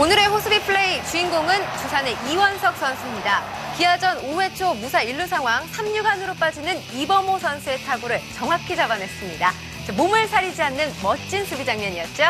오늘의 호수비 플레이 주인공은 주산의 이원석 선수입니다. 기아전 5회 초 무사 1루 상황 3루간으로 빠지는 이범호 선수의 타구를 정확히 잡아냈습니다. 몸을 사리지 않는 멋진 수비 장면이었죠.